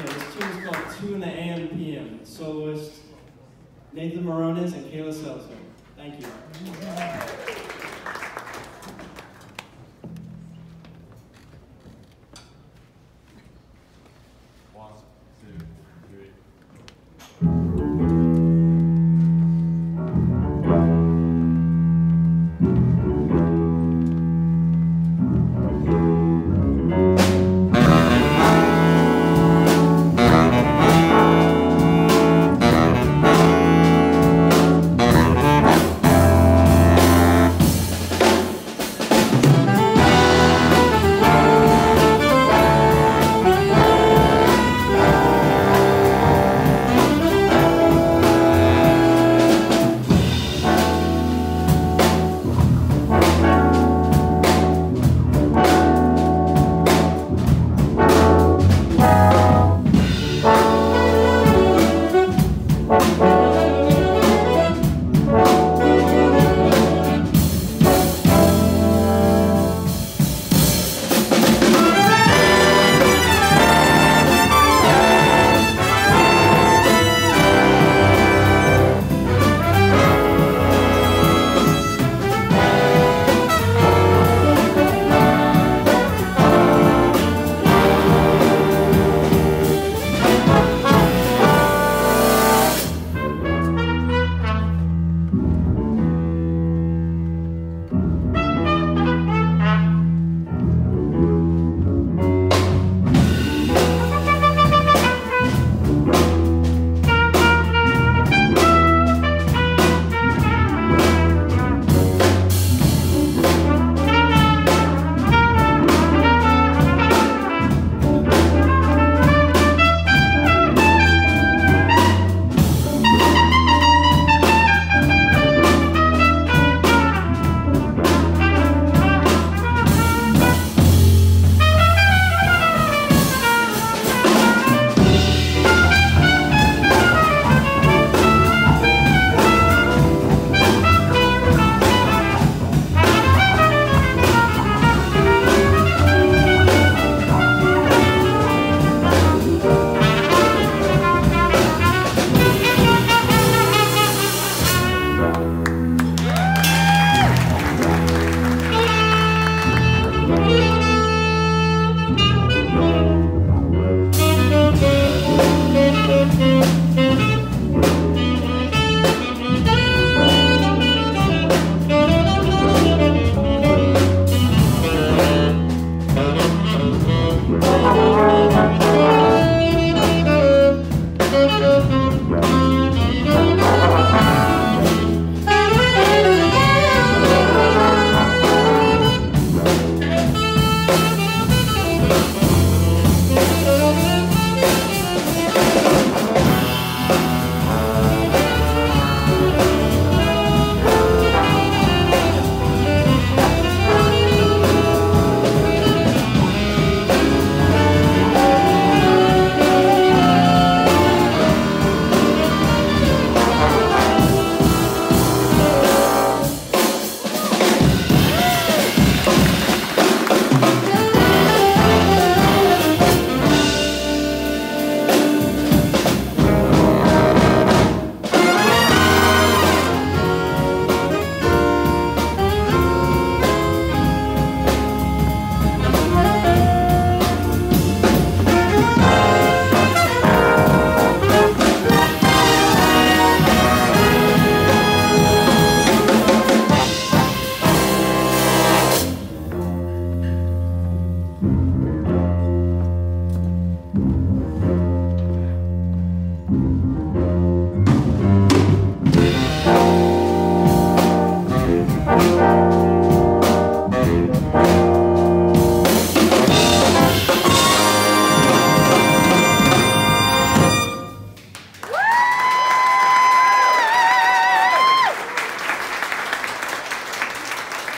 Okay, this tune is called 2 in the AM PM. Soloist Nathan Morones and Kayla Seltzer. Thank you. Two, Thank